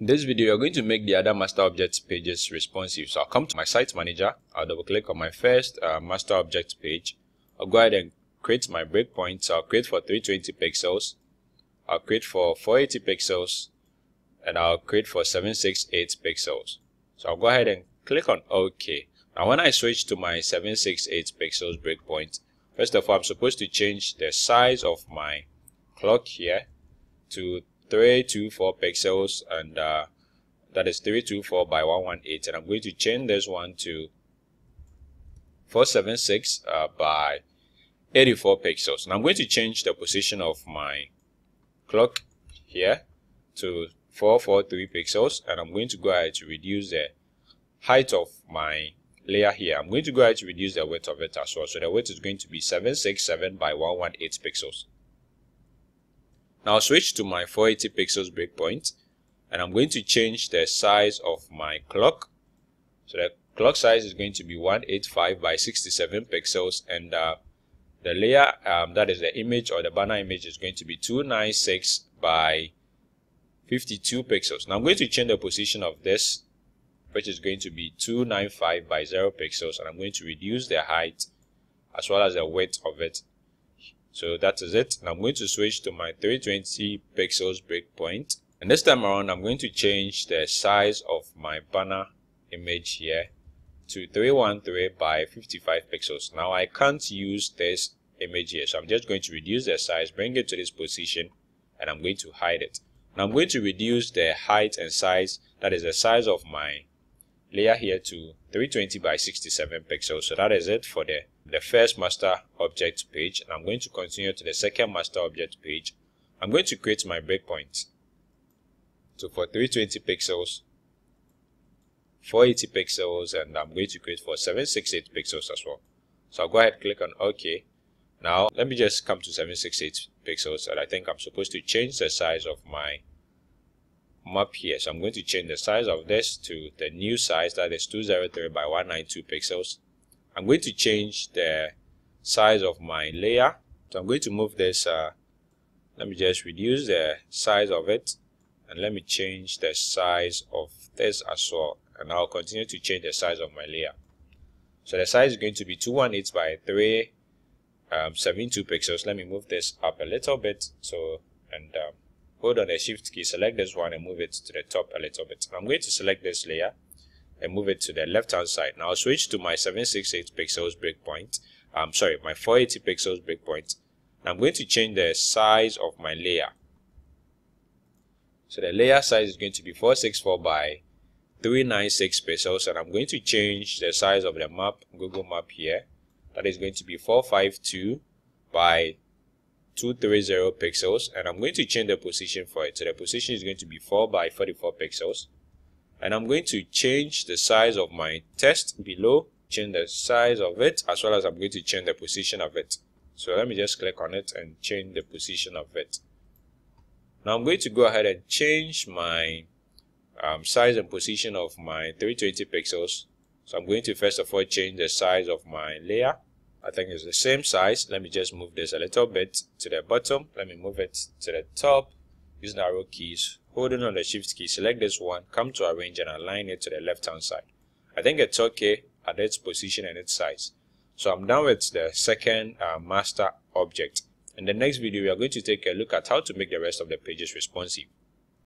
In this video, we're going to make the other master object pages responsive. So I'll come to my site manager. I'll double click on my first uh, master object page. I'll go ahead and create my breakpoints. I'll create for 320 pixels. I'll create for 480 pixels. And I'll create for 768 pixels. So I'll go ahead and click on OK. Now when I switch to my 768 pixels breakpoint, first of all, I'm supposed to change the size of my clock here to 324 pixels and uh, that is 324 by 118 and I'm going to change this one to 476 uh, by 84 pixels. And I'm going to change the position of my clock here to 443 pixels and I'm going to go ahead to reduce the height of my layer here. I'm going to go ahead to reduce the width of it as well. So the width is going to be 767 by 118 pixels now switch to my 480 pixels breakpoint and I'm going to change the size of my clock. So the clock size is going to be 185 by 67 pixels and uh, the layer um, that is the image or the banner image is going to be 296 by 52 pixels. Now I'm going to change the position of this which is going to be 295 by 0 pixels and I'm going to reduce the height as well as the width of it so that is it. Now I'm going to switch to my 320 pixels breakpoint. And this time around, I'm going to change the size of my banner image here to 313 by 55 pixels. Now I can't use this image here. So I'm just going to reduce the size, bring it to this position, and I'm going to hide it. Now I'm going to reduce the height and size, that is the size of my layer here to 320 by 67 pixels. So that is it for the the first master object page and I'm going to continue to the second master object page. I'm going to create my breakpoint. So for 320 pixels, 480 pixels, and I'm going to create for 768 pixels as well. So I'll go ahead and click on OK. Now let me just come to 768 pixels and I think I'm supposed to change the size of my map here. So I'm going to change the size of this to the new size that is 203 by 192 pixels. I'm going to change the size of my layer. So I'm going to move this, uh, let me just reduce the size of it and let me change the size of this as well. And I'll continue to change the size of my layer. So the size is going to be 218 by 372 um, pixels. Let me move this up a little bit. So, and um, hold on the shift key, select this one and move it to the top a little bit. I'm going to select this layer and move it to the left hand side. Now I'll switch to my 768 pixels breakpoint. I'm sorry, my 480 pixels breakpoint. I'm going to change the size of my layer. So the layer size is going to be 464 by 396 pixels and I'm going to change the size of the map, Google map here. That is going to be 452 by 230 pixels and I'm going to change the position for it. So the position is going to be 4 by 44 pixels. And I'm going to change the size of my text below change the size of it as well as I'm going to change the position of it. So let me just click on it and change the position of it. Now I'm going to go ahead and change my um, size and position of my 320 pixels. So I'm going to first of all change the size of my layer I think it's the same size. Let me just move this a little bit to the bottom. Let me move it to the top. Using arrow keys. Holding on the shift key select this one. Come to arrange and align it to the left hand side. I think it's okay at its position and its size. So i'm done with the second uh, master object. In the next video we are going to take a look at how to make the rest of the pages responsive